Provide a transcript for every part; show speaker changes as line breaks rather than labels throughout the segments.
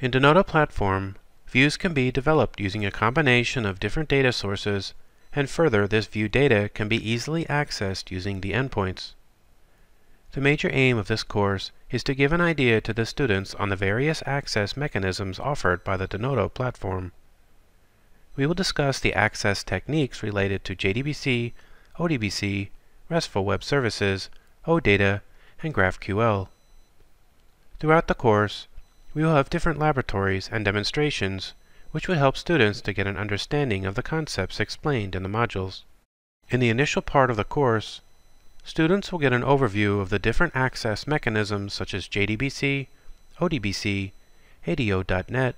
In Denodo Platform, views can be developed using a combination of different data sources, and further, this view data can be easily accessed using the endpoints. The major aim of this course is to give an idea to the students on the various access mechanisms offered by the Denodo platform. We will discuss the access techniques related to JDBC, ODBC, RESTful Web Services, OData, and GraphQL. Throughout the course, we will have different laboratories and demonstrations which would help students to get an understanding of the concepts explained in the modules. In the initial part of the course, students will get an overview of the different access mechanisms such as JDBC, ODBC, ADO.NET,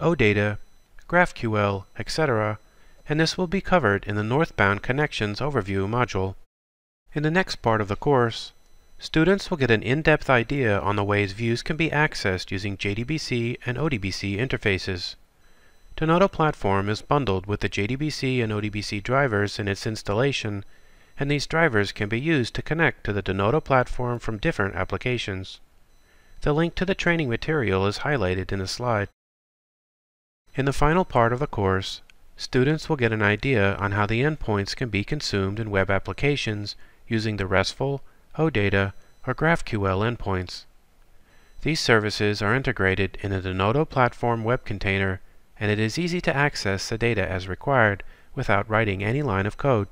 OData, GraphQL, etc., and this will be covered in the Northbound Connections Overview module. In the next part of the course, Students will get an in-depth idea on the ways views can be accessed using JDBC and ODBC interfaces. Denodo Platform is bundled with the JDBC and ODBC drivers in its installation, and these drivers can be used to connect to the Denodo platform from different applications. The link to the training material is highlighted in the slide. In the final part of the course, students will get an idea on how the endpoints can be consumed in web applications using the RESTful, OData, or GraphQL endpoints. These services are integrated in the Denodo platform web container, and it is easy to access the data as required without writing any line of code.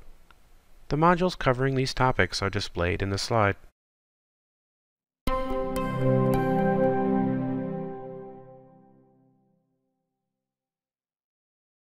The modules covering these topics are displayed in the slide.